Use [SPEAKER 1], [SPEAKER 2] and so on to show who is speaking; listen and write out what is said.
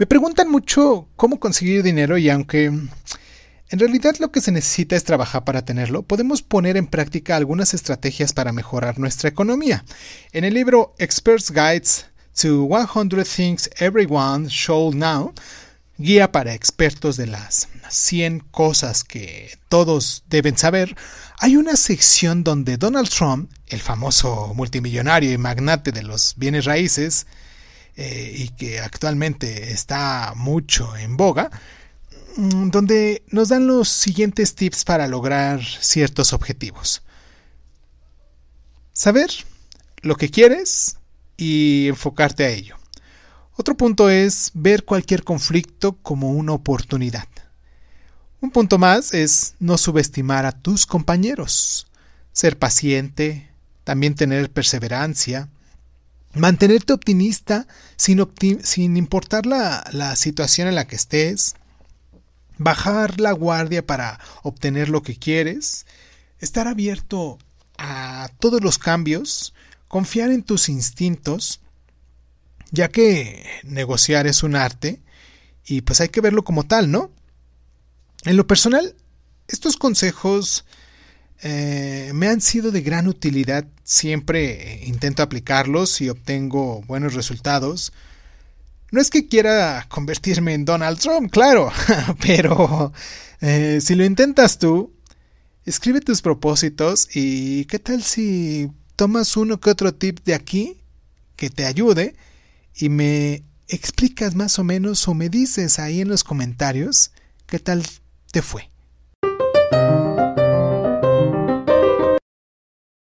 [SPEAKER 1] Me preguntan mucho cómo conseguir dinero y aunque en realidad lo que se necesita es trabajar para tenerlo, podemos poner en práctica algunas estrategias para mejorar nuestra economía. En el libro Experts Guides to 100 Things Everyone Should Know, guía para expertos de las 100 cosas que todos deben saber, hay una sección donde Donald Trump, el famoso multimillonario y magnate de los bienes raíces, eh, y que actualmente está mucho en boga, mm, donde nos dan los siguientes tips para lograr ciertos objetivos. Saber lo que quieres y enfocarte a ello. Otro punto es ver cualquier conflicto como una oportunidad. Un punto más es no subestimar a tus compañeros, ser paciente, también tener perseverancia, mantenerte optimista sin, sin importar la, la situación en la que estés, bajar la guardia para obtener lo que quieres, estar abierto a todos los cambios, confiar en tus instintos, ya que negociar es un arte y pues hay que verlo como tal, ¿no? En lo personal, estos consejos eh, me han sido de gran utilidad, siempre intento aplicarlos y obtengo buenos resultados. No es que quiera convertirme en Donald Trump, claro, pero eh, si lo intentas tú, escribe tus propósitos y qué tal si tomas uno que otro tip de aquí que te ayude y me explicas más o menos o me dices ahí en los comentarios qué tal te fue.